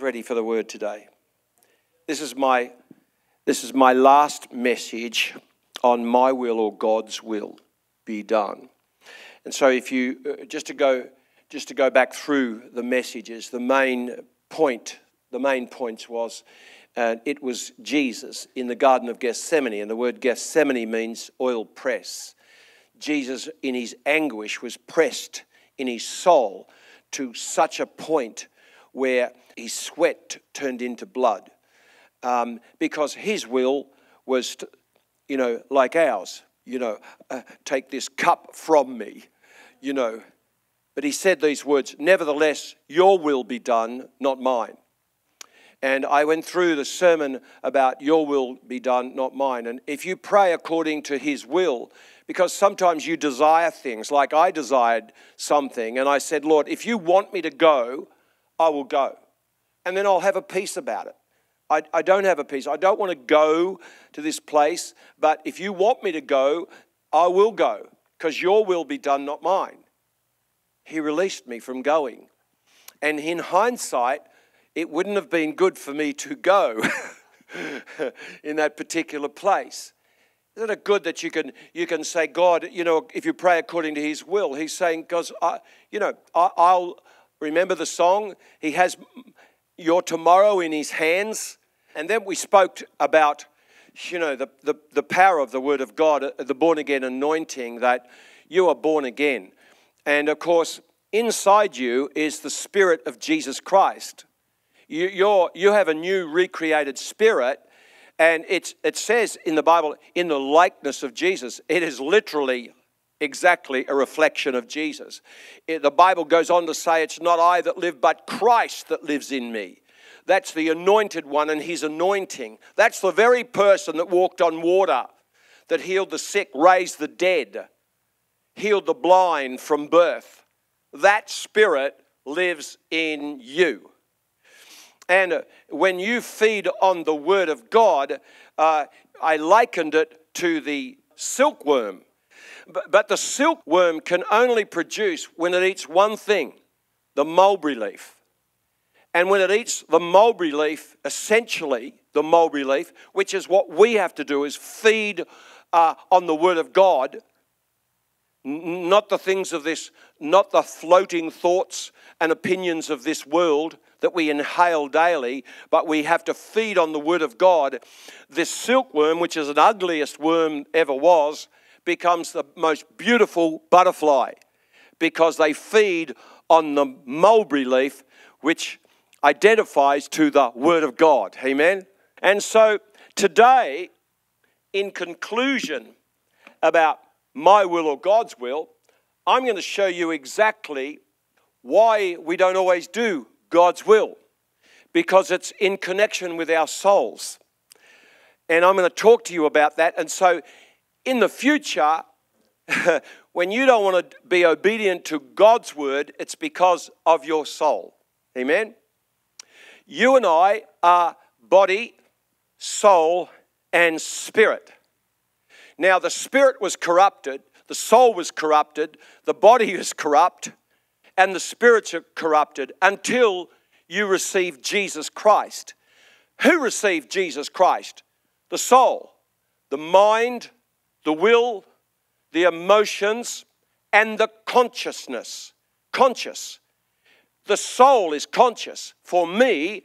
ready for the word today? This is my this is my last message on my will or God's will be done. And so if you uh, just to go just to go back through the messages, the main point, the main points was uh, it was Jesus in the Garden of Gethsemane, and the word Gethsemane means oil press. Jesus, in his anguish, was pressed in his soul to such a point where his sweat turned into blood um, because his will was, to, you know, like ours, you know, uh, take this cup from me, you know. But he said these words, Nevertheless, your will be done, not mine. And I went through the sermon about your will be done, not mine. And if you pray according to his will, because sometimes you desire things, like I desired something, and I said, Lord, if you want me to go, I will go. And then I'll have a peace about it. I, I don't have a peace. I don't want to go to this place, but if you want me to go, I will go, because your will be done, not mine. He released me from going. And in hindsight, it wouldn't have been good for me to go in that particular place. Isn't it good that you can you can say, God, you know, if you pray according to His will, He's saying, because I, you know, I, I'll remember the song. He has your tomorrow in His hands, and then we spoke about, you know, the the, the power of the Word of God, uh, the born again anointing that you are born again, and of course, inside you is the Spirit of Jesus Christ. You, you're, you have a new recreated spirit and it, it says in the Bible, in the likeness of Jesus. It is literally exactly a reflection of Jesus. It, the Bible goes on to say, It's not I that live, but Christ that lives in me. That's the anointed one and his anointing. That's the very person that walked on water, that healed the sick, raised the dead, healed the blind from birth. That spirit lives in you. And uh, when you feed on the Word of God, uh, I likened it to the silkworm. But, the silkworm can only produce when it eats one thing the mulberry leaf. And when it eats the mulberry leaf, essentially the mulberry leaf, which is what we have to do, is feed uh, on the Word of God, not the things of this, not the floating thoughts and opinions of this world, that we inhale daily, but we have to feed on the Word of God. This silkworm, which is the ugliest worm ever was, becomes the most beautiful butterfly because they feed on the mulberry leaf, which identifies to the Word of God. Amen? And so today, in conclusion about my will or God's will, I'm going to show you exactly why we don't always do God's will because it's in connection with our souls. And I'm going to talk to you about that. And so, in the future, when you don't want to be obedient to God's word, it's because of your soul. Amen? You and I are body, soul, and spirit. Now, the spirit was corrupted, the soul was corrupted, the body is corrupt, and the spirits are corrupted until you receive Jesus Christ. Who received Jesus Christ? The soul, the mind, the will, the emotions, and the consciousness. Conscious. The soul is conscious. For me,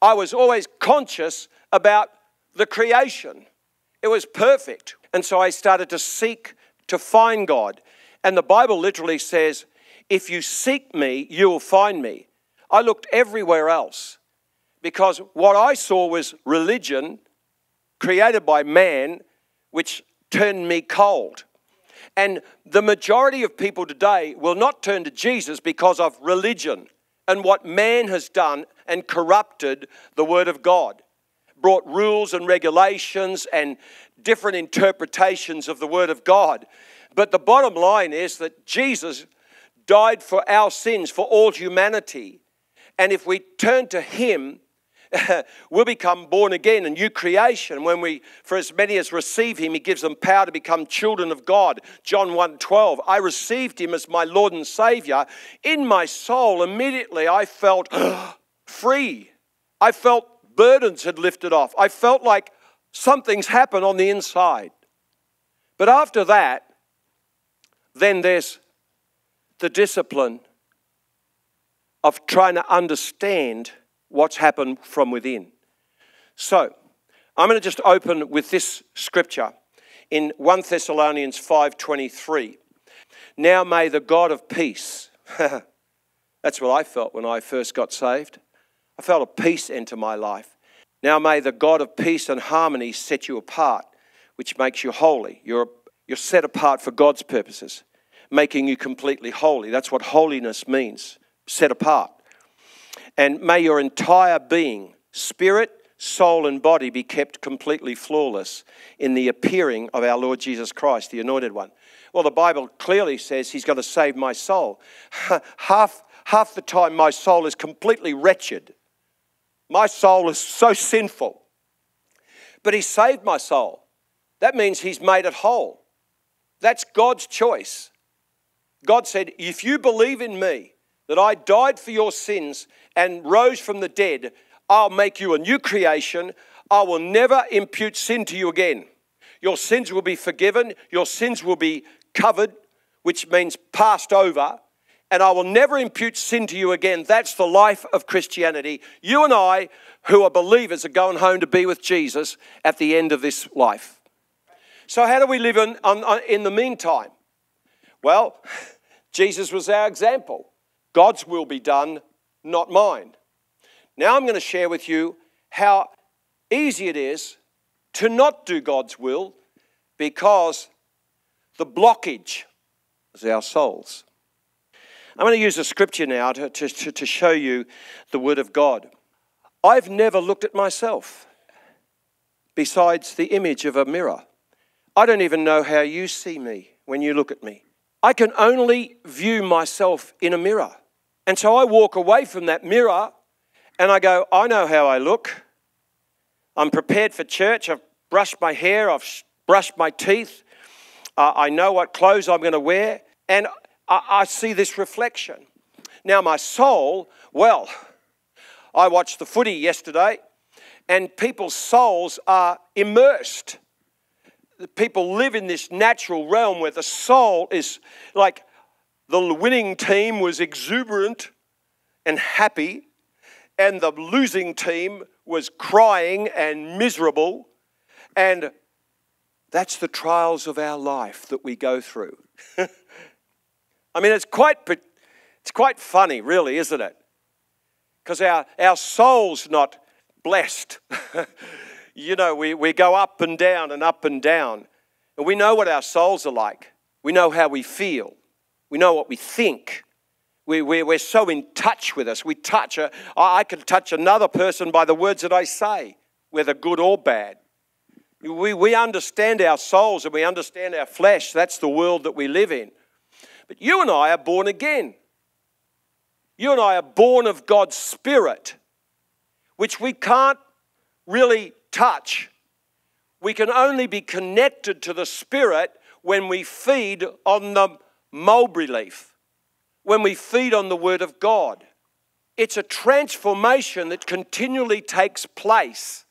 I was always conscious about the creation. It was perfect. And so I started to seek to find God. And the Bible literally says, if you seek me, you will find me. I looked everywhere else because what I saw was religion created by man, which turned me cold. And the majority of people today will not turn to Jesus because of religion and what man has done and corrupted the Word of God, brought rules and regulations and different interpretations of the Word of God. But the bottom line is that Jesus died for our sins, for all humanity. And if we turn to Him, we'll become born again, a new creation. When we, for as many as receive Him, He gives them power to become children of God. John 1 12. I received Him as my Lord and Savior. In my soul, immediately I felt free. I felt burdens had lifted off. I felt like something's happened on the inside. But after that, then there's the discipline of trying to understand what's happened from within. So, I'm going to just open with this scripture in 1 Thessalonians 5:23. Now may the God of peace That's what I felt when I first got saved. I felt a peace enter my life. Now may the God of peace and harmony set you apart, which makes you holy. You're, you're set apart for God's purposes, making you completely holy. That's what holiness means set apart. And may your entire being, spirit, soul, and body be kept completely flawless in the appearing of our Lord Jesus Christ, the Anointed One. Well, the Bible clearly says He's going to save my soul. half, half the time, my soul is completely wretched. My soul is so sinful. But He saved my soul. That means He's made it whole. That's God's choice. God said, If you believe in me, that I died for your sins and rose from the dead, I'll make you a new creation. I will never impute sin to you again. Your sins will be forgiven, your sins will be covered, which means passed over, and I will never impute sin to you again. That's the life of Christianity. You and I, who are believers, are going home to be with Jesus at the end of this life. So, how do we live in, in the meantime? Well, Jesus was our example. God's will be done, not mine. Now, I'm going to share with you how easy it is to not do God's will because the blockage is our souls. I'm going to use a scripture now to, to, to show you the Word of God. I've never looked at myself besides the image of a mirror. I don't even know how you see me when you look at me. I can only view myself in a mirror. And so I walk away from that mirror and I go, I know how I look. I'm prepared for church. I've brushed my hair, I've brushed my teeth, uh, I know what clothes I'm going to wear, and I, I see this reflection. Now, my soul, well, I watched the footy yesterday, and people's souls are immersed. People live in this natural realm where the soul is like the winning team was exuberant and happy, and the losing team was crying and miserable. And that's the trials of our life that we go through. I mean, it's quite, it's quite funny, really, isn't it? Because our, our soul's not blessed. you know, we, we go up and down and up and down. And we know what our souls are like. We know how we feel. We know what we think. We, we, we're so in touch with us. We touch, a, I can touch another person by the words that I say, whether good or bad. We, we understand our souls and we understand our flesh. That's the world that we live in. But you and I are born again. You and I are born of God's Spirit, which we can't really touch. We can only be connected to the Spirit when we feed on the mulberry leaf, when we feed on the Word of God. It's a transformation that continually takes place.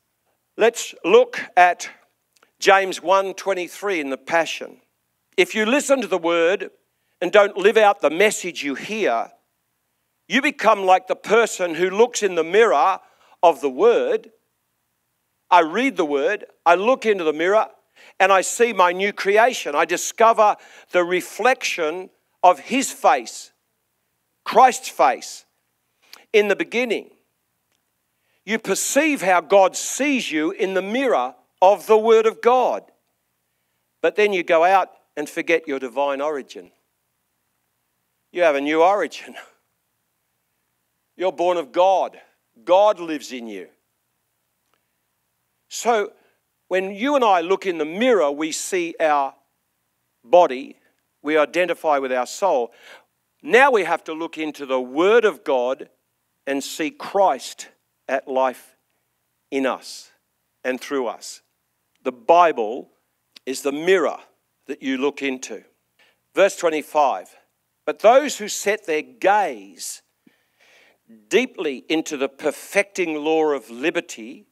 Let's look at James 1:23 in the Passion. If you listen to the word and don't live out the message you hear, you become like the person who looks in the mirror of the word. I read the word, I look into the mirror, and I see my new creation. I discover the reflection of his face, Christ's face, in the beginning. You perceive how God sees you in the mirror of the Word of God. But then you go out and forget your divine origin. You have a new origin. You're born of God, God lives in you. So when you and I look in the mirror, we see our body, we identify with our soul. Now we have to look into the Word of God and see Christ at life in us and through us. The Bible is the mirror that you look into. Verse 25 But those who set their gaze deeply into the perfecting law of liberty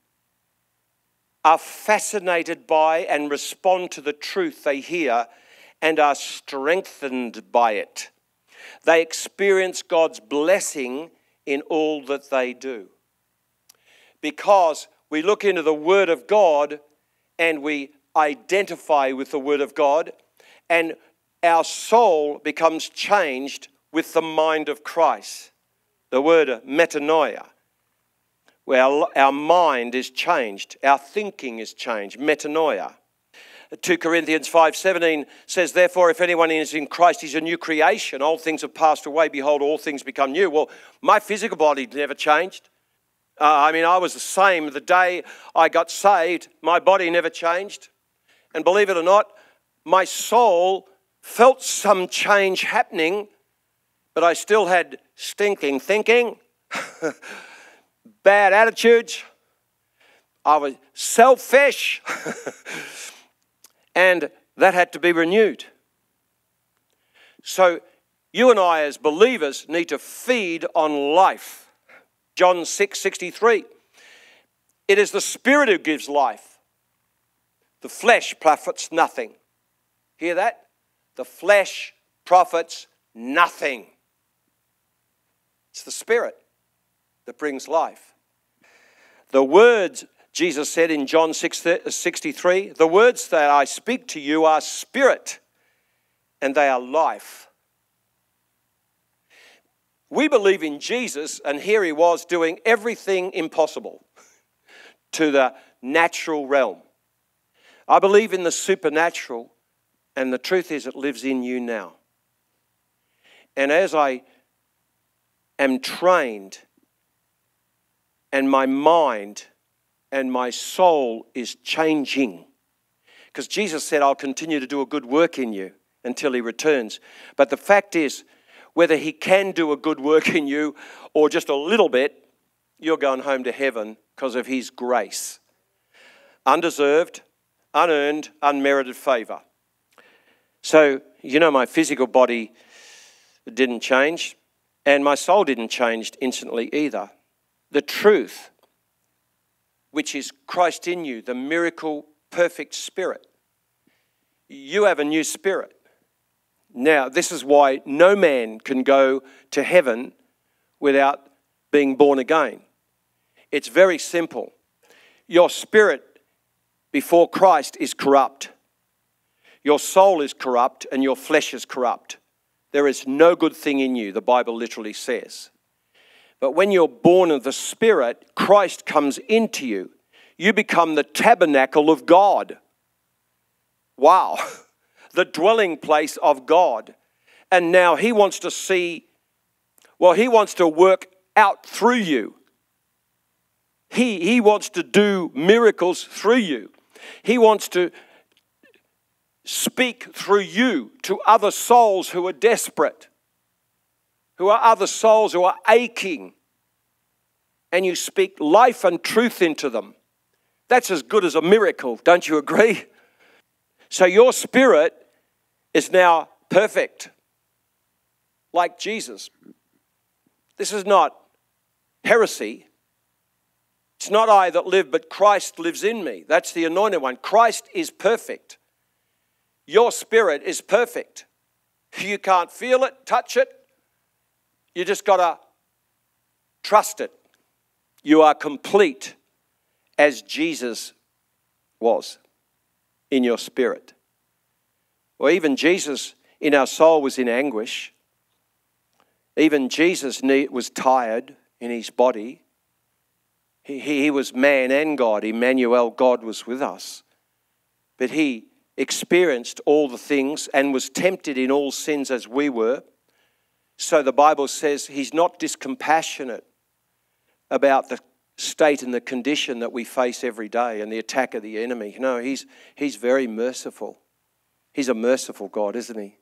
are fascinated by and respond to the truth they hear and are strengthened by it. They experience God's blessing in all that they do. Because we look into the Word of God and we identify with the Word of God, and our soul becomes changed with the mind of Christ. The word metanoia, where our mind is changed, our thinking is changed, metanoia. 2 Corinthians 5:17 says therefore if anyone is in Christ he's a new creation. Old things have passed away. Behold all things become new. Well my physical body never changed. Uh, I mean I was the same the day I got saved. My body never changed. And believe it or not my soul felt some change happening but I still had stinking thinking bad attitudes I was selfish and that had to be renewed. So, you and I, as believers, need to feed on life. John 6 63. It is the Spirit who gives life, the flesh profits nothing. Hear that? The flesh profits nothing. It's the Spirit that brings life. The words Jesus said in John 6, 63, The words that I speak to you are spirit and they are life. We believe in Jesus, and here he was doing everything impossible to the natural realm. I believe in the supernatural, and the truth is, it lives in you now. And as I am trained and my mind and my soul is changing. Because Jesus said, I'll continue to do a good work in you until he returns. But the fact is, whether he can do a good work in you or just a little bit, you're going home to heaven because of his grace. Undeserved, unearned, unmerited favor. So, you know, my physical body didn't change, and my soul didn't change instantly either. The truth which is Christ in you, the miracle perfect spirit. You have a new spirit. Now, this is why no man can go to heaven without being born again. It's very simple. Your spirit before Christ is corrupt. Your soul is corrupt and your flesh is corrupt. There is no good thing in you, the Bible literally says. But when you're born of the Spirit, Christ comes into you. You become the tabernacle of God. Wow. The dwelling place of God. And now He wants to see, well, He wants to work out through you. He, he wants to do miracles through you. He wants to speak through you to other souls who are desperate who are other souls who are aching, and you speak life and truth into them. That's as good as a miracle, don't you agree? So your spirit is now perfect, like Jesus. This is not heresy. It's not I that live, but Christ lives in me. That's the anointed one. Christ is perfect. Your spirit is perfect. You can't feel it, touch it, you just got to trust it. You are complete as Jesus was in your spirit. Or even Jesus in our soul was in anguish. Even Jesus was tired in his body. He, he was man and God. Emmanuel, God was with us. But he experienced all the things and was tempted in all sins as we were. So the Bible says he's not discompassionate about the state and the condition that we face every day and the attack of the enemy. No, he's, he's very merciful. He's a merciful God, isn't he?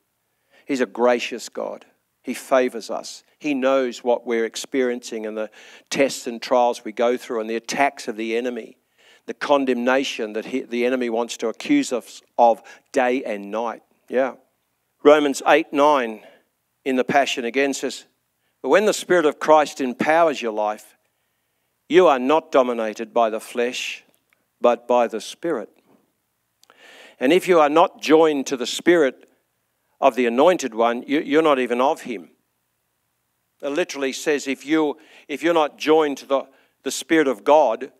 He's a gracious God. He favors us. He knows what we're experiencing and the tests and trials we go through and the attacks of the enemy, the condemnation that he, the enemy wants to accuse us of day and night. Yeah. Romans 8 9 in the Passion again says, But when the Spirit of Christ empowers your life, you are not dominated by the flesh, but by the Spirit. And if you are not joined to the Spirit of the Anointed One, you, are not even of Him. It literally says if, you, if you're not joined to the, the Spirit of God,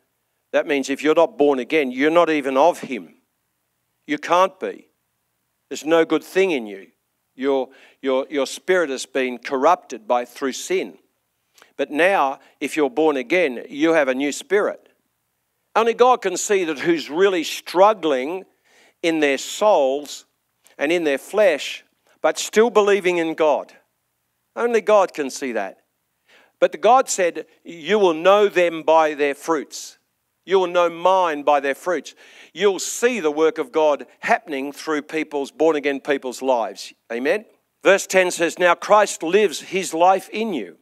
that means if you're not born again, you're not even of Him. You can't be. There's no good thing in you. Your, your, your spirit has been corrupted by through sin. But now, if you're born again, you have a new spirit. Only God can see that who's really struggling in their souls and in their flesh, but still believing in God. Only God can see that. But the God said, You will know them by their fruits. You will know mine by their fruits. You'll see the work of God happening through people's, born again people's lives. Amen? Verse 10 says, Now Christ lives his life in you.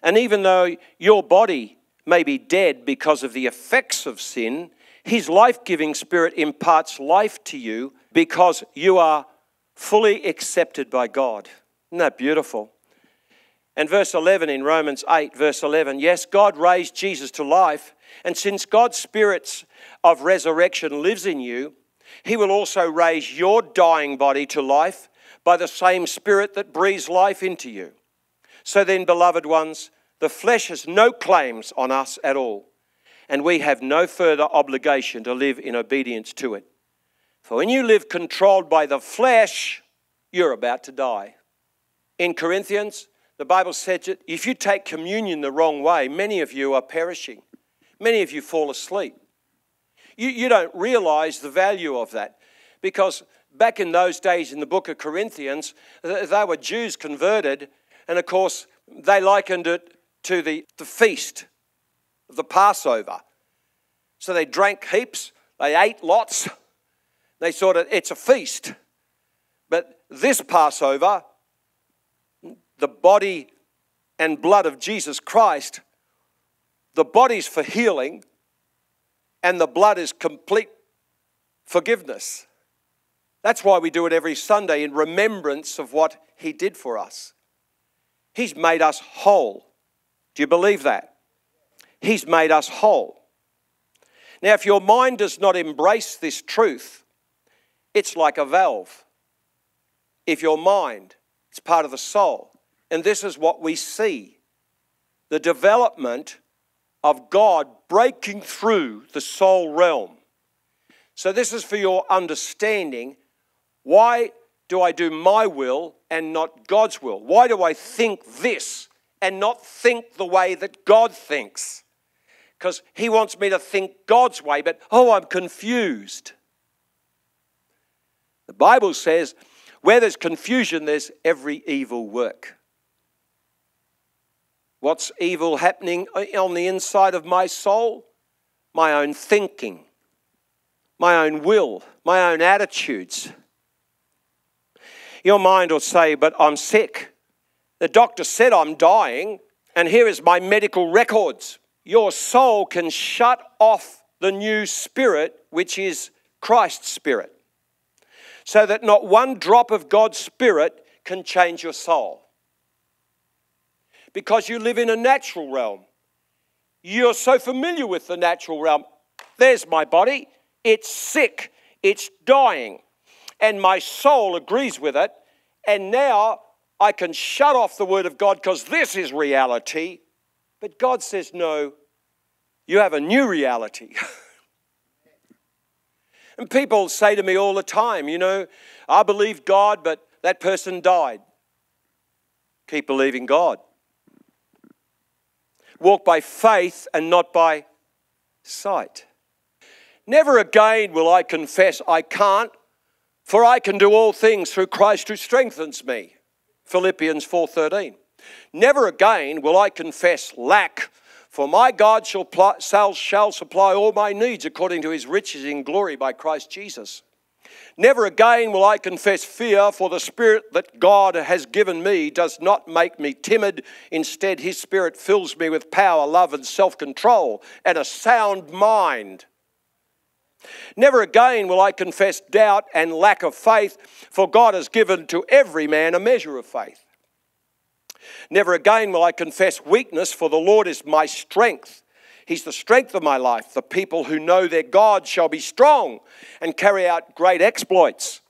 And even though your body may be dead because of the effects of sin, his life giving spirit imparts life to you because you are fully accepted by God. Isn't that beautiful? And verse 11 in Romans 8, verse 11 yes, God raised Jesus to life and since God's Spirit of resurrection lives in you, He will also raise your dying body to life by the same Spirit that breathes life into you. So then, beloved ones, the flesh has no claims on us at all, and we have no further obligation to live in obedience to it. For when you live controlled by the flesh, you're about to die. In Corinthians, the Bible says that if you take communion the wrong way, many of you are perishing. Many of you fall asleep. You, you don't realize the value of that because back in those days in the book of Corinthians, they were Jews converted, and of course, they likened it to the, the feast the Passover. So they drank heaps, they ate lots, they thought it's a feast. But this Passover, the body and blood of Jesus Christ the body's for healing, and the blood is complete forgiveness. That's why we do it every Sunday in remembrance of what He did for us. He's made us whole. Do you believe that? He's made us whole. Now, if your mind does not embrace this truth, it's like a valve. If your mind, it's part of the soul. And this is what we see the development of God breaking through the soul realm. So, this is for your understanding. Why do I do my will and not God's will? Why do I think this and not think the way that God thinks? Because He wants me to think God's way, but oh, I'm confused. The Bible says, where there's confusion, there's every evil work. What's evil happening on the inside of my soul? My own thinking, my own will, my own attitudes. Your mind will say, But I'm sick. The doctor said I'm dying, and here is my medical records. Your soul can shut off the new spirit, which is Christ's spirit, so that not one drop of God's spirit can change your soul because you live in a natural realm. You're so familiar with the natural realm. There's my body. It's sick. It's dying. And my soul agrees with it. And now I can shut off the Word of God because this is reality. But God says, no, you have a new reality. and people say to me all the time, you know, I believe God, but that person died. Keep believing God walk by faith and not by sight. Never again will I confess I can't, for I can do all things through Christ who strengthens me. Philippians 4:13. Never again will I confess lack, for my God shall, shall supply all my needs according to his riches in glory by Christ Jesus. Never again will I confess fear, for the Spirit that God has given me does not make me timid. Instead, His Spirit fills me with power, love, and self control, and a sound mind. Never again will I confess doubt and lack of faith, for God has given to every man a measure of faith. Never again will I confess weakness, for the Lord is my strength. He's the strength of my life. The people who know their God shall be strong and carry out great exploits.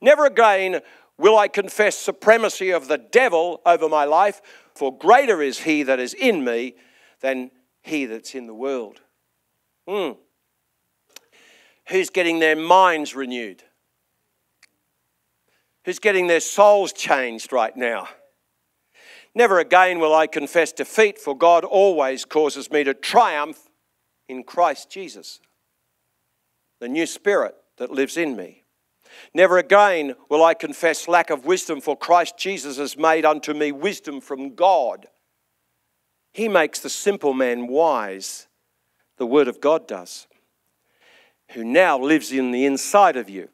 Never again will I confess supremacy of the devil over my life, for greater is he that is in me than he that's in the world. Hmm. Who's getting their minds renewed? Who's getting their souls changed right now? Never again will I confess defeat, for God always causes me to triumph in Christ Jesus, the new spirit that lives in me. Never again will I confess lack of wisdom, for Christ Jesus has made unto me wisdom from God. He makes the simple man wise, the Word of God does, who now lives in the inside of you.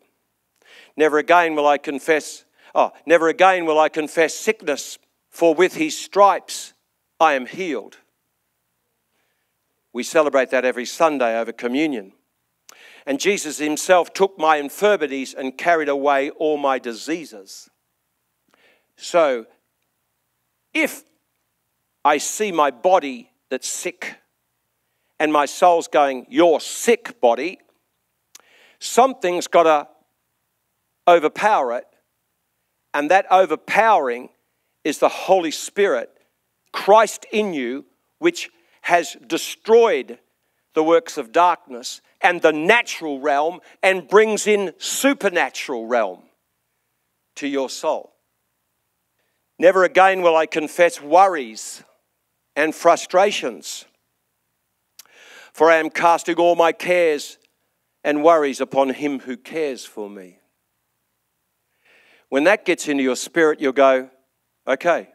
Never again will I confess, oh, never again will I confess sickness, for with his stripes I am healed. We celebrate that every Sunday over communion. And Jesus himself took my infirmities and carried away all my diseases. So, if I see my body that's sick and my soul's going, You're sick, body, something's got to overpower it. And that overpowering is the Holy Spirit, Christ in you, which has destroyed the works of darkness and the natural realm and brings in supernatural realm to your soul. Never again will I confess worries and frustrations, for I am casting all my cares and worries upon him who cares for me. When that gets into your spirit, you'll go, Okay,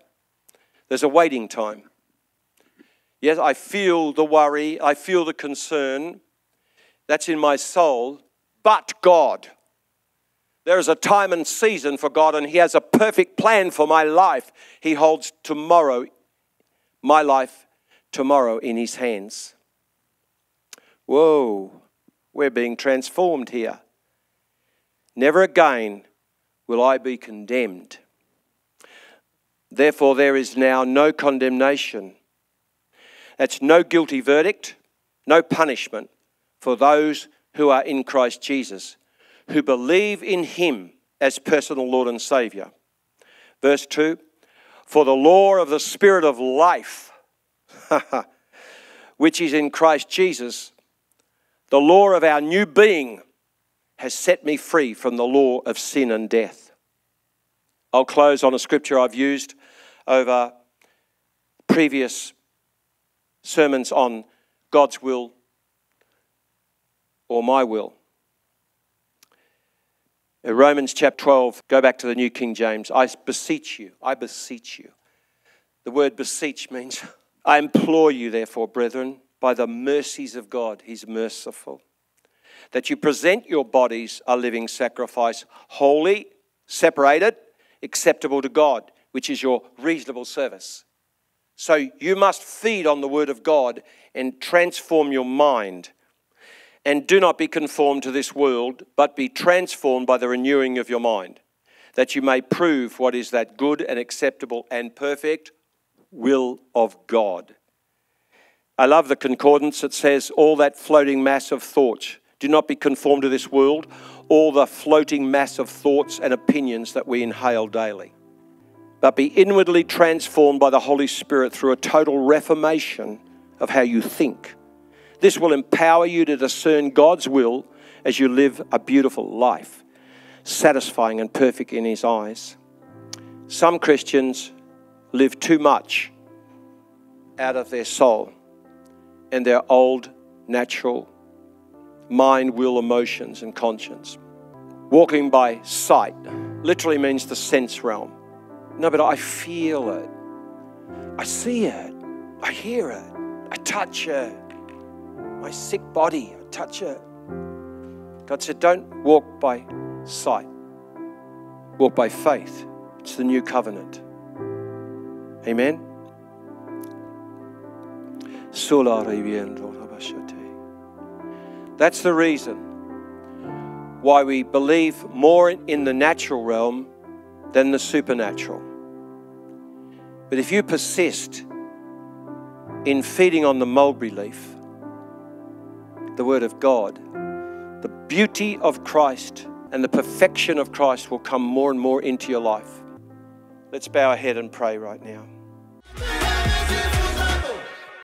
there's a waiting time. Yes, I feel the worry, I feel the concern. That's in my soul. But God, there is a time and season for God, and He has a perfect plan for my life. He holds tomorrow, my life, tomorrow in His hands. Whoa, we're being transformed here. Never again will I be condemned. Therefore, there is now no condemnation. That's no guilty verdict, no punishment for those who are in Christ Jesus, who believe in Him as personal Lord and Savior. Verse 2 For the law of the Spirit of life, which is in Christ Jesus, the law of our new being, has set me free from the law of sin and death. I'll close on a scripture I've used over previous sermons on God's will or my will. Romans chapter 12, go back to the New King James. I beseech you, I beseech you. The word beseech means, I implore you, therefore, brethren, by the mercies of God, He's merciful, that you present your bodies a living sacrifice, holy, separated, acceptable to God, which is your reasonable service. So you must feed on the Word of God and transform your mind. And do not be conformed to this world, but be transformed by the renewing of your mind, that you may prove what is that good and acceptable and perfect will of God. I love the concordance that says, All that floating mass of thoughts, do not be conformed to this world, all the floating mass of thoughts and opinions that we inhale daily but be inwardly transformed by the Holy Spirit through a total reformation of how you think. This will empower you to discern God's will as you live a beautiful life, satisfying and perfect in His eyes. Some Christians live too much out of their soul and their old natural mind, will, emotions, and conscience. Walking by sight literally means the sense realm. No, but I feel it. I see it. I hear it. I touch it. My sick body, I touch it. God said, Don't walk by sight, walk by faith. It's the new covenant. Amen. That's the reason why we believe more in the natural realm than the supernatural. But if you persist in feeding on the mulberry leaf, the Word of God, the beauty of Christ and the perfection of Christ will come more and more into your life. Let's bow our head and pray right now.